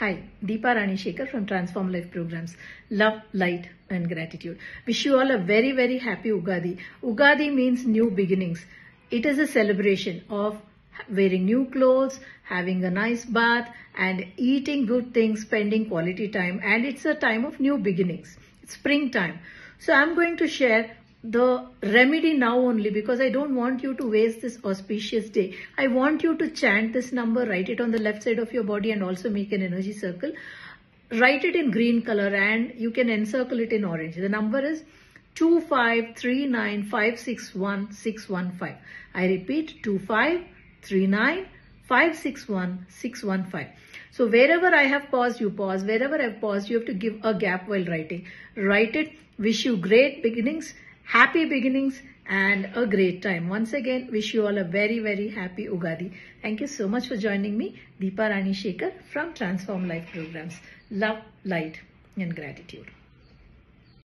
Hi, Deepa Rani Shekar from Transform Life Programs. Love, light, and gratitude. Wish you all a very, very happy Ugadi. Ugadi means new beginnings. It is a celebration of wearing new clothes, having a nice bath, and eating good things, spending quality time. And it's a time of new beginnings. It's springtime. So I'm going to share the remedy now only because I don't want you to waste this auspicious day. I want you to chant this number, write it on the left side of your body and also make an energy circle. Write it in green color and you can encircle it in orange. The number is 2539561615. I repeat 2539561615. So wherever I have paused, you pause. Wherever I've paused, you have to give a gap while writing. Write it. Wish you great beginnings happy beginnings and a great time. Once again, wish you all a very, very happy Ugadi. Thank you so much for joining me, Deepa Rani Shekar from Transform Life Programs. Love, light and gratitude.